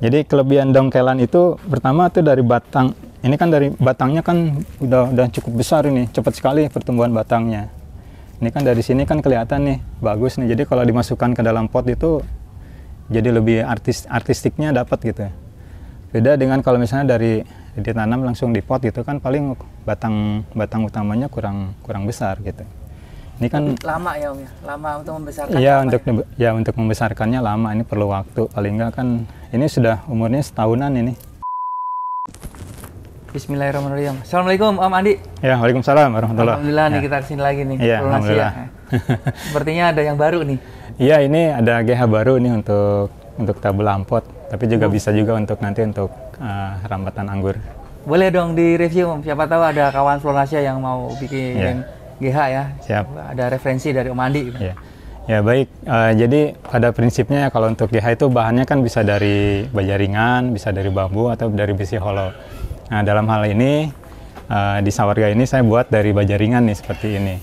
Jadi kelebihan dongkelan itu pertama tuh dari batang. Ini kan dari batangnya kan udah udah cukup besar ini, cepat sekali pertumbuhan batangnya. Ini kan dari sini kan kelihatan nih bagus nih. Jadi kalau dimasukkan ke dalam pot itu jadi lebih artis artistiknya dapat gitu. Beda dengan kalau misalnya dari ditanam langsung di pot gitu kan paling batang batang utamanya kurang kurang besar gitu. Ini kan lama ya om ya, lama untuk membesarkan. Iya untuk ya? ya untuk membesarkannya lama. Ini perlu waktu. Paling enggak kan ini sudah umurnya setahunan ini. Bismillahirrahmanirrahim. Assalamualaikum Om Andi. Ya, waalaikumsalam warahmatullahi. Alhamdulillah nih Ya. kita ke sini lagi nih. Iya, Lunas alhamdulillah. ya. Sepertinya ada yang baru nih. Iya, ini ada GH baru nih untuk untuk tabel lampot, tapi juga Oh. bisa juga untuk nanti untuk eh, rambatan anggur. Boleh dong di review Om. Siapa tahu ada kawan Flornasia yang mau bikin GH ya. Siap. Ada referensi dari Om Andi. Ya, ya baik. Eh, jadi pada prinsipnya kalau untuk GH itu bahannya kan bisa dari baja ringan, bisa dari bambu atau dari besi hollow. Nah dalam hal ini eh, di Sawarga ini saya buat dari baja ringan nih seperti ini.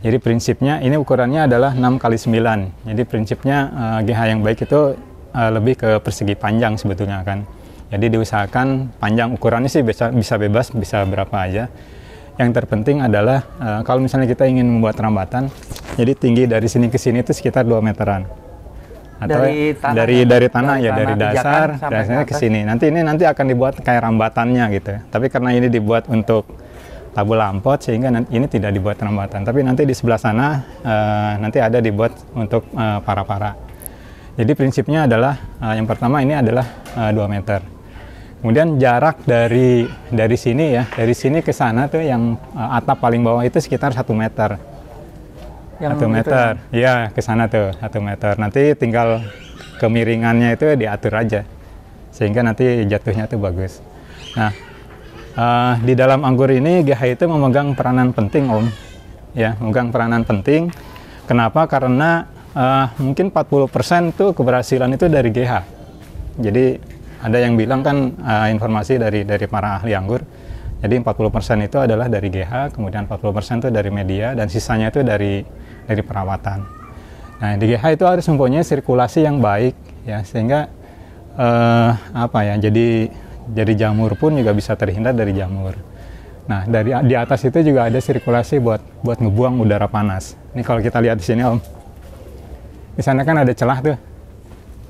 Jadi prinsipnya ini ukurannya adalah 6 kali 9. Jadi prinsipnya eh, GH yang baik itu eh, lebih ke persegi panjang sebetulnya kan. Jadi diusahakan panjang ukurannya sih bisa bisa bebas bisa berapa aja. Yang terpenting adalah eh, kalau misalnya kita ingin membuat rambatan, jadi tinggi dari sini ke sini itu sekitar 2 meteran. Atau Dari tanah dari ya? dari tanah Dari ya dari tanah pijakan dasar dasarnya ke sini. Nanti ini nanti akan dibuat kayak rambatannya gitu. Tapi karena ini dibuat untuk tabu lampot sehingga nanti ini tidak dibuat rambatan. Tapi nanti di sebelah sana eh, nanti ada dibuat untuk eh, para-para. Jadi prinsipnya adalah eh, yang pertama ini adalah eh, 2 meter. Kemudian jarak dari dari sini ya, dari sini ke sana tuh yang eh, atap paling bawah itu sekitar satu meter. Yang Satu gitu meter, iya ke sana tuh satu meter. Nanti tinggal kemiringannya itu diatur aja, sehingga nanti jatuhnya tuh bagus. Nah, eh, di dalam anggur ini GH itu memegang peranan penting om, ya memegang peranan penting. Kenapa? Karena eh, mungkin 40% tuh keberhasilan itu dari GH. Jadi ada yang bilang kan eh, informasi dari dari para ahli anggur. Jadi 40% itu adalah dari GH, kemudian 40% itu dari media dan sisanya itu dari dari perawatan. Nah, di GH itu harus mempunyai sirkulasi yang baik ya sehingga eh, apa ya? Jadi jadi jamur pun juga bisa terhindar dari jamur. Nah, dari di atas itu juga ada sirkulasi buat buat ngebuang udara panas. Ini kalau kita lihat di sini Om. Di sana kan ada celah tuh.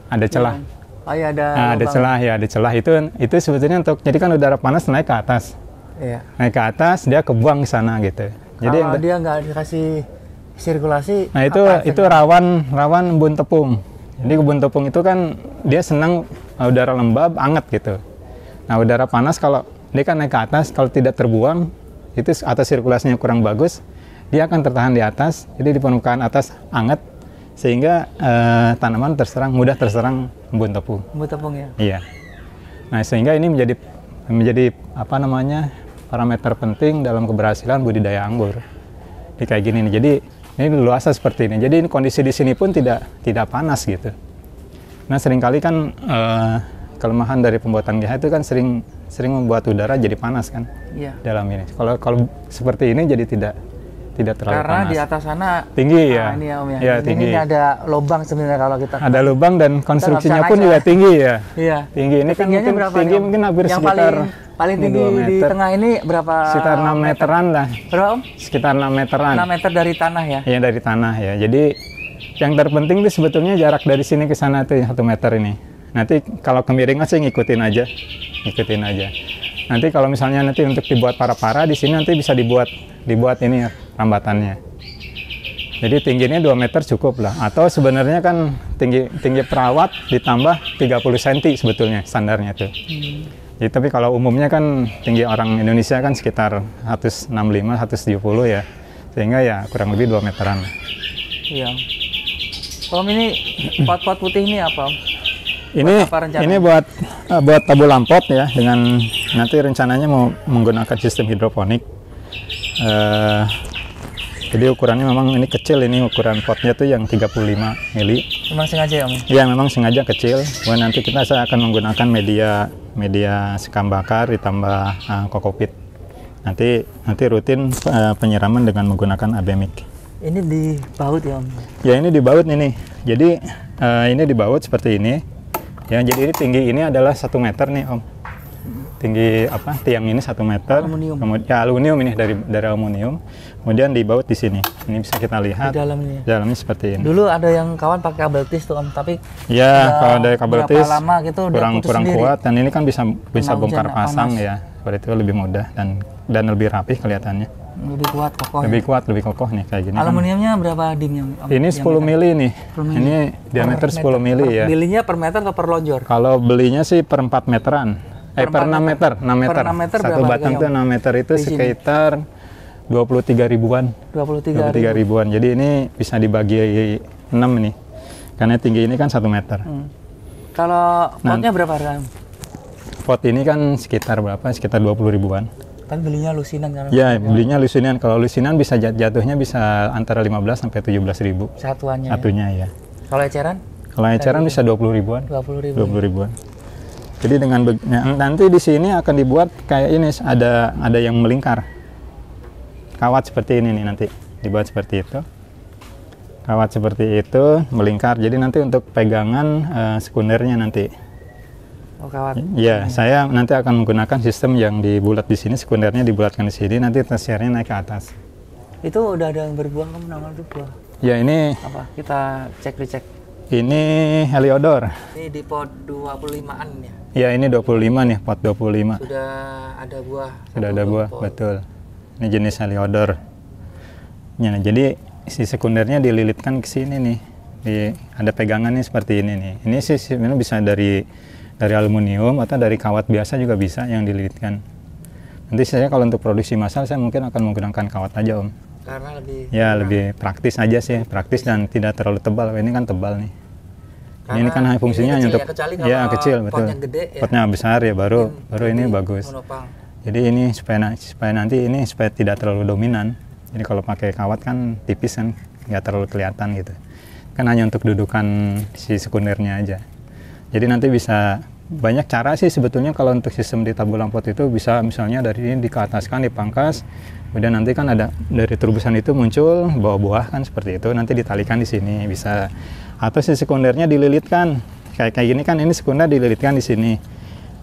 Ada celah. Oh iya ada. Nah, ada celah ya, ada celah itu itu sebetulnya untuk jadi kan udara panas naik ke atas. Iya. Naik ke atas dia kebuang ke sana gitu. Jadi Kalau yang- dia nggak dikasih sirkulasi. Nah itu apa itu rawan rawan embun tepung. Jadi kebun tepung itu kan dia senang uh, udara lembab, anget gitu. Nah udara panas kalau dia kan naik ke atas, kalau tidak terbuang itu atas sirkulasinya kurang bagus, dia akan tertahan di atas. Jadi di permukaan atas anget sehingga eh, tanaman terserang mudah terserang embun tepung. Embun tepung ya. Iya. Nah, sehingga ini menjadi menjadi apa namanya? parameter penting dalam keberhasilan budidaya anggur. Di kayak gini nih. Jadi ini luasa seperti ini. Jadi ini kondisi di sini pun tidak tidak panas gitu. Nah, sering kali kan eh, kelemahan dari pembuatan GH itu kan sering sering membuat udara jadi panas kan Iya. dalam ini. Kalau kalau seperti ini jadi tidak tidak terlalu Karena panas. di atas sana Tinggi Nah, ya. ini ya Om ya. Iya, ini, tinggi. ini ada lubang sebenarnya kalau kita. Ada lubang dan konstruksinya pun juga tinggi ya. Iya. Tinggi ini kan mungkin berapa tinggi nih, mungkin hampir yang sekitar paling paling tinggi di meter. tengah ini berapa? sekitar 6 meteran lah. Berapa Om? Sekitar 6 meteran. 6 meter dari tanah ya. Ya dari tanah ya. Jadi yang terpenting itu sebetulnya jarak dari sini ke sana tuh satu meter ini. Nanti kalau kemiringan sih ngikutin aja, ngikutin aja. Nanti kalau misalnya nanti untuk dibuat para-para di sini nanti bisa dibuat dibuat ini ya, rambatannya. Jadi tingginya 2 meter cukup lah. Atau sebenarnya kan tinggi tinggi perawat ditambah 30 cm sebetulnya standarnya tuh. Jadi tapi kalau umumnya kan tinggi orang Indonesia kan sekitar 165, 170 ya. Sehingga ya kurang lebih 2 meteran. Iya. Om ini pot-pot putih ini apa? Ini apa rencananya? ini buat eh, buat tabu lampot ya dengan nanti rencananya mau menggunakan sistem hidroponik. Eh, jadi ukurannya memang ini kecil ini ukuran potnya tuh yang 35 mili. Memang sengaja ya Om? Ya memang sengaja kecil. Kemudian nanti kita saya akan menggunakan media media sekam bakar ditambah uh, kokopit. Nanti nanti rutin eh, penyiraman dengan menggunakan abemik. Ini di baut ya Om? Ya ini dibaut ini. Jadi eh, ini dibaut seperti ini. Ya, jadi ini tinggi ini adalah satu meter nih om. Tinggi apa? Tiang ini satu meter. Aluminium. Kemudian ya aluminium ini dari dari aluminium. Kemudian dibaut di sini. Ini bisa kita lihat. Di dalamnya. Dalamnya seperti ini. Dulu ada yang kawan pakai kabel tis tuh om, tapi Ya, kalau dari kabel tis lama gitu kurang kurang sendiri. kuat dan ini kan bisa bisa Kena bongkar pasang panas. ya. Seperti itu lebih mudah dan dan lebih rapih kelihatannya. lebih kuat kokoh. Lebih kuat, lebih kokoh nih kayak gini. kan. Aluminiumnya berapa dimnya? Om? Ini 10 mili nih. 10 mili. Ini diameter 10 mili ya. Milinya per meter atau per lonjor? Kalau belinya sih per 4 meteran. Eh per 6 meter, 6 meter. 6 meter Satu batang tuh 6 meter itu Di sekitar 23 ribuan. 23 23 ribuan. Jadi ini bisa dibagi 6 nih. Karena tinggi ini kan 1 meter. Hmm. Kalau Nah. potnya berapa harga? Pot ini kan sekitar berapa? Sekitar 20 ribuan. Kan belinya lusinan kan? Ya, belinya lusinan. Kalau lusinan bisa jat- jatuhnya bisa antara 15 sampai 17 ribu Satuannya. ya. satunya ya. Kalau eceran Kalau eceran bisa 20 ribuan. 20 ribu. 20 ribuan. Jadi dengan nah, nanti di sini akan dibuat kayak ini ada ada yang melingkar. Kawat seperti ini nih nanti dibuat seperti itu. Kawat seperti itu melingkar. Jadi nanti untuk pegangan eh, sekundernya nanti. Oh kawat. Ya, saya nanti akan menggunakan sistem yang dibulat di sini, sekundernya dibulatkan di sini, nanti tersiarnya naik ke atas. Itu udah ada yang berbuah kamu nama itu buah. Ya ini Apa? Kita cek dicek. Ini heliodor. Ini di pot 25-an ya. Ya ini 25 nih, pot 25. Sudah ada buah. Sudah ada buah, pot. betul. Ini jenis heliodor. Ya, nah, jadi si sekundernya dililitkan ke sini nih. Di, ada pegangannya seperti ini nih. Ini sih sebenarnya bisa dari dari aluminium atau dari kawat biasa juga bisa yang dililitkan. Nanti saya kalau untuk produksi massal saya mungkin akan menggunakan kawat aja om. Karena lebih Ya lebih praktis aja sih, praktis dan tidak terlalu tebal. Ini kan tebal nih. Ini kan Karena fungsinya ini kecil untuk ya, kecuali ya kecil betul. potnya gede ya. Potnya besar ya baru Mungkin baru ini bagus. monopang. Jadi ini supaya supaya nanti ini supaya tidak terlalu dominan. Jadi kalau pakai kawat kan tipis kan nggak terlalu kelihatan gitu. Kan hanya untuk dudukan si sekundernya aja. Jadi nanti bisa banyak cara sih sebetulnya kalau untuk sistem di tabulang pot itu bisa misalnya dari ini dikeataskan dipangkas kemudian nanti kan ada dari terubusan itu muncul buah-buah kan seperti itu nanti ditalikan di sini bisa. Atau si sekundernya dililitkan kayak kayak gini kan ini sekunder dililitkan di sini.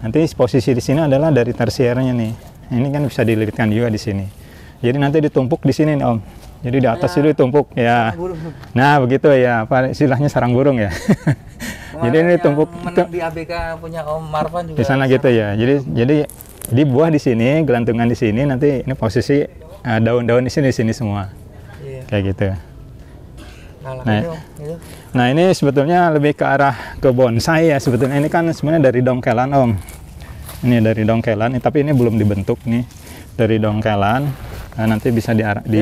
Nanti posisi di sini adalah dari tersiernya nih ini kan bisa dililitkan juga di sini. Jadi nanti ditumpuk di sini nih, om. Jadi di atas itu ditumpuk ya. Nah begitu ya apa istilahnya sarang burung ya jadi ini menang di ABK punya Om Marvan juga. di sana gitu ya. Jadi jadi di buah di sini, gelantungan di sini, nanti ini posisi eh, daun-daun di sini di sini semua Iya. kayak gitu. Nah. ini Om, itu. Nah ini sebetulnya lebih ke arah ke bonsai ya sebetulnya ini kan sebenarnya dari dongkelan om. Ini dari dongkelan, tapi ini belum dibentuk nih dari dongkelan. Nah, nanti bisa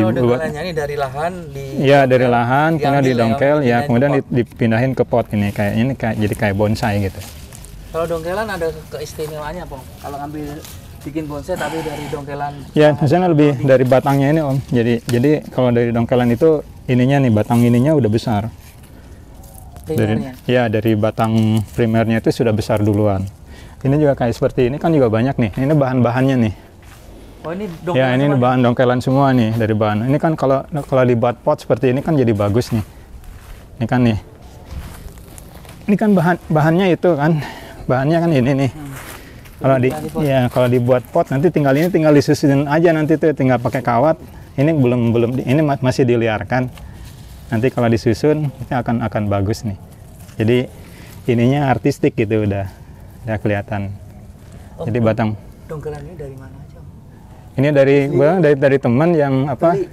udah dibuat. ini dari lahan di Iya dari lahan, kemudian diambil didongkel, ya kemudian ke di- dipindahin ke pot ini kayak ini kayak jadi kayak bonsai gitu. Kalau dongkelan ada keistimewaannya apa? Om? Kalau ngambil bikin bonsai tapi dari dongkelan Ya, misalnya lebih dari batangnya ini om. Jadi jadi kalau dari dongkelan itu ininya nih batang ininya udah besar. Dari ya dari batang primernya itu sudah besar duluan. Ini juga kayak seperti ini kan juga banyak nih. Ini bahan-bahannya nih. Oh ini Ya dongkelan ini semua? bahan dongkelan semua nih dari bahan. Ini kan kalau kalau dibuat pot seperti ini kan jadi bagus nih. Ini kan nih. Ini kan bahan bahannya itu kan bahannya kan ini nih. Kalau di di ya kalau dibuat pot nanti tinggal ini tinggal disusunin aja nanti tuh tinggal pakai kawat. Ini belum belum di- ini ma- masih diliarkan. Nanti kalau disusun itu akan akan bagus nih. Jadi ininya artistik gitu udah udah kelihatan. Oh, Jadi batang Dongkelan ini dari mana? Ini dari gua dari dari teman yang apa? Beli?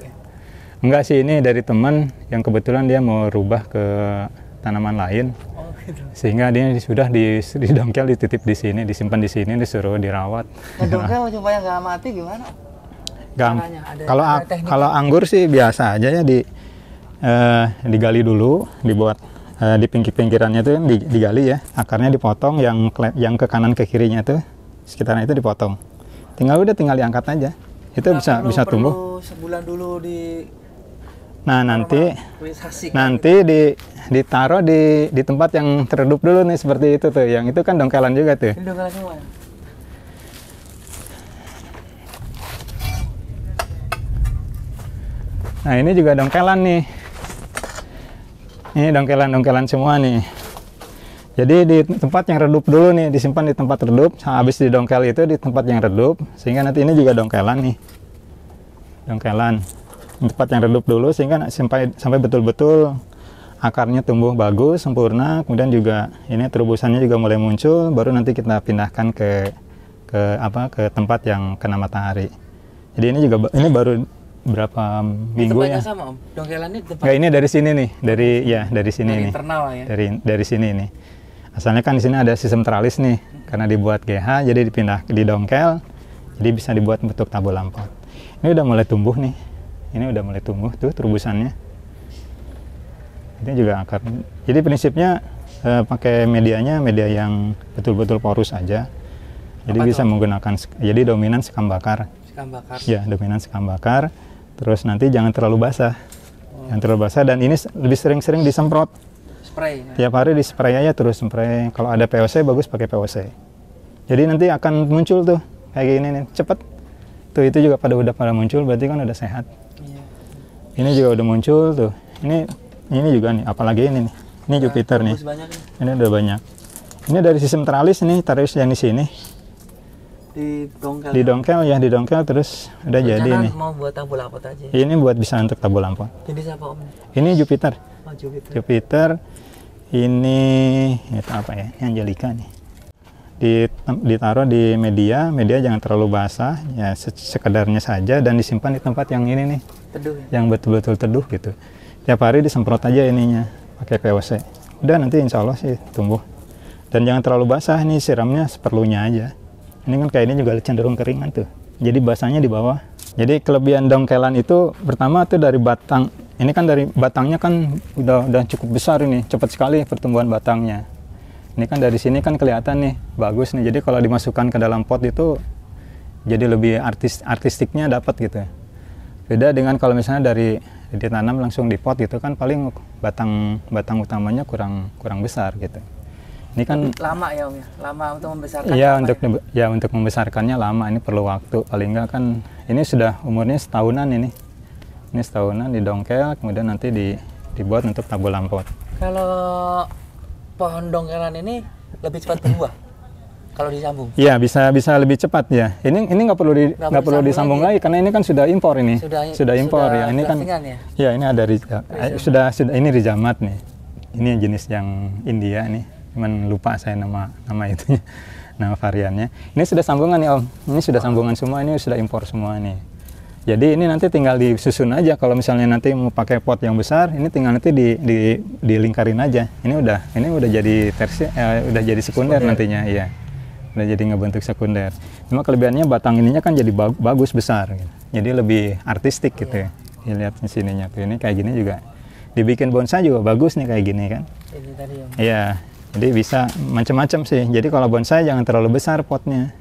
Enggak sih ini dari teman yang kebetulan dia mau rubah ke tanaman lain Oh gitu. sehingga dia sudah di didongkel dititip di sini disimpan di sini disuruh dirawat. Nah, dongkel supaya nggak mati gimana? Gam- Caranya, ada- kalau ada a- teknik. kalau anggur sih biasa aja ya di eh, digali dulu dibuat eh, di pinggir-pinggirannya tuh di- digali ya akarnya dipotong yang yang ke kanan ke kirinya tuh sekitaran itu dipotong tinggal udah tinggal diangkat aja. Itu Nggak bisa bisa tumbuh. sebulan dulu di nah nanti nanti di ditaruh di di tempat yang teredup dulu nih seperti itu tuh. Yang itu kan dongkelan juga tuh. Ini dongkelan semua. nah ini juga dongkelan nih. Ini dongkelan dongkelan semua nih Jadi di tempat yang redup dulu nih, disimpan di tempat redup. Habis didongkel itu di tempat yang redup, sehingga nanti ini juga dongkelan nih. Dongkelan. Di tempat yang redup dulu sehingga sampai sampai betul-betul akarnya tumbuh bagus, sempurna. Kemudian juga ini terubusannya juga mulai muncul, baru nanti kita pindahkan ke ke apa ke tempat yang kena matahari. Jadi ini juga ini baru berapa minggu ya? sama om. Dongkelan ini tempat ini dari sini nih, dari ya dari sini dari nih. internal ya. Dari dari sini nih. Asalnya kan di sini ada sistem tralis nih, karena dibuat GH jadi dipindah di dongkel, jadi bisa dibuat bentuk tabul lampot. Ini udah mulai tumbuh nih. Ini udah mulai tumbuh tuh terubusannya. Ini juga akar. Jadi prinsipnya eh, pakai medianya media yang betul-betul porus aja. Jadi Apa bisa tuh? menggunakan jadi dominan sekam bakar. Sekam bakar. Ya, dominan sekam bakar. Terus nanti jangan terlalu basah. Oh. Jangan terlalu basah dan ini lebih sering-sering disemprot. Spray. ya. Tiap hari di spray aja terus spray. Kalau ada POC bagus pakai POC. Jadi nanti akan muncul tuh kayak gini nih, cepet. Tuh itu juga pada udah pada muncul berarti kan udah sehat. Iya. Ini juga udah muncul tuh. Ini ini juga nih, apalagi ini nih. Ini Jupiter nih. Banyak nih. Ini udah banyak. Ini dari sistem tralis nih, tralis yang di sini. Di dongkel. Di dongkel ya, di dongkel terus udah jadi nih. mau buat tabul lapot aja. Ini buat bisa untuk tabul lampau. Jenis apa om? Ini Jupiter. Oh Jupiter. Jupiter ini itu apa ya? Ini Angelica nih. Ditaruh di media, media jangan terlalu basah, ya se- sekedarnya saja dan disimpan di tempat yang ini nih, Teduh ya. yang betul-betul teduh gitu. Tiap hari disemprot aja ininya pakai POC. Udah nanti insya Allah sih tumbuh. Dan jangan terlalu basah nih siramnya seperlunya aja. Ini kan kayak ini juga cenderung keringan tuh. Jadi basahnya di bawah. Jadi kelebihan dongkelan itu pertama tuh dari batang. Ini kan dari batangnya kan udah udah cukup besar ini, cepat sekali pertumbuhan batangnya. Ini kan dari sini kan kelihatan nih bagus nih. Jadi kalau dimasukkan ke dalam pot itu jadi lebih artis artistiknya dapat gitu. Beda dengan kalau misalnya dari ditanam langsung di pot gitu kan paling batang batang utamanya kurang kurang besar gitu. Ini kan Lama ya om ya. Lama untuk membesarkan. Iya lama untuk ya? ya untuk membesarkannya lama ini perlu waktu paling enggak kan ini sudah umurnya setahunan ini ini setahunan di dongkel kemudian nanti di dibuat untuk tabul lampot. Kalau pohon dongkelan ini lebih cepat berbuah kalau disambung. Iya bisa bisa lebih cepat ya. Ini ini nggak perlu di Nggak perlu disambung disambung lagi karena ini kan sudah impor ini Sudah- impor sudah ya. Ini kan ya? ya ini ada ri- eh, sudah sudah ini rizamat nih. Ini jenis yang India nih. Cuman lupa saya nama nama itunya nama variannya. Ini sudah sambungan nih Om. Ini sudah sambungan semua. Ini sudah impor semua nih. Jadi ini nanti tinggal disusun aja. Kalau misalnya nanti mau pakai pot yang besar, ini tinggal nanti di, di dilingkarin aja. Ini udah ini udah jadi tersi, eh, udah jadi sekunder, nantinya, iya. Udah jadi ngebentuk sekunder. Cuma kelebihannya batang ininya kan jadi bag- bagus besar. gitu. Jadi lebih artistik gitu ya. Lihat di sininya tuh. Ini kayak gini juga. Dibikin bonsai juga bagus nih kayak gini kan. Ini tadi om. Iya. Jadi bisa macam-macam sih. Jadi kalau bonsai jangan terlalu besar potnya.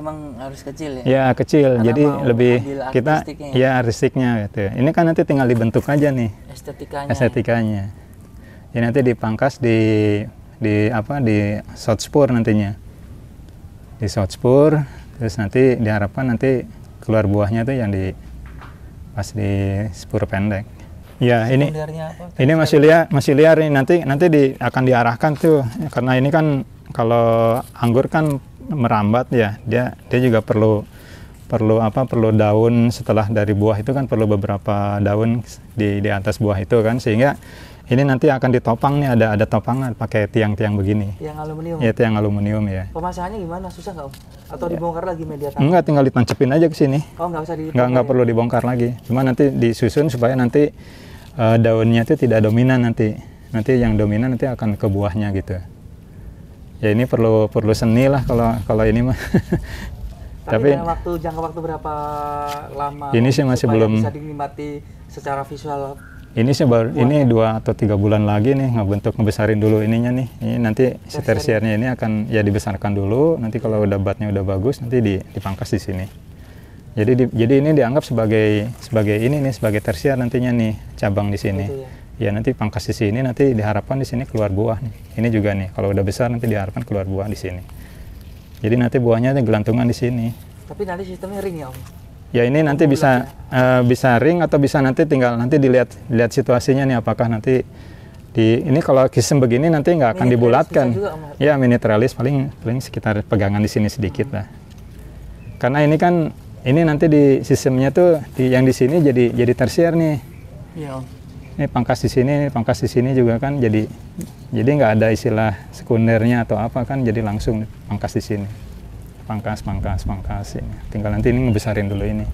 Memang harus kecil ya. Ya kecil, Karena jadi lebih kita ya. ya artistiknya gitu. Ini kan nanti tinggal dibentuk aja nih Estetikanya. estetikanya. Jadi nanti dipangkas di di apa di shot spur nantinya. Di shot spur, terus nanti diharapkan nanti keluar buahnya tuh yang di pas di spur pendek. Ya ini apa? ini masih liar masih liar nih nanti nanti di, akan diarahkan tuh karena ini kan kalau anggur kan merambat ya dia dia juga perlu perlu apa perlu daun setelah dari buah itu kan perlu beberapa daun di di atas buah itu kan sehingga ini nanti akan ditopang nih ada ada topangan pakai tiang-tiang begini Yang aluminium. ya tiang aluminium ya Pemasangannya gimana? Susah nggak om? Atau dibongkar lagi media tanam? enggak tinggal ditancepin aja ke sini Oh nggak usah nggak nggak perlu dibongkar lagi cuma nanti disusun supaya nanti eh, daunnya itu tidak dominan nanti nanti yang dominan nanti akan ke buahnya gitu ya ini perlu perlu seni lah kalau kalau ini mah Tapi, tapi waktu jangka waktu berapa lama? Ini sih masih belum- Bisa dinikmati secara visual. ini sih baru ini dua atau tiga bulan lagi nih ngebentuk ngebesarin dulu ininya nih ini nanti si tersiernya ini akan ya dibesarkan dulu nanti kalau udah batnya udah bagus nanti di- dipangkas di sini jadi di- jadi ini dianggap sebagai sebagai ini nih sebagai tersier nantinya nih cabang di sini Gitu ya. Ya nanti pangkas di sini nanti diharapkan di sini keluar buah nih ini juga nih kalau udah besar nanti diharapkan keluar buah di sini jadi nanti buahnya ada gelantungan di sini Tapi nanti sistemnya ring ya om. ya ini nanti bisa eh, bisa ring atau bisa nanti tinggal nanti dilihat lihat situasinya nih apakah nanti di ini kalau sistem begini nanti nggak akan dibulatkan. juga, Om. Ya minitralis paling paling sekitar pegangan di sini sedikit lah. Karena ini kan ini nanti di sistemnya tuh di yang di sini jadi jadi tersier nih. Iya om. Ini pangkas di sini, ini pangkas di sini juga kan jadi jadi nggak ada istilah sekundernya atau apa kan jadi langsung pangkas di sini. Pangkas, pangkas, pangkas ini. Tinggal nanti ini ngebesarin dulu ini.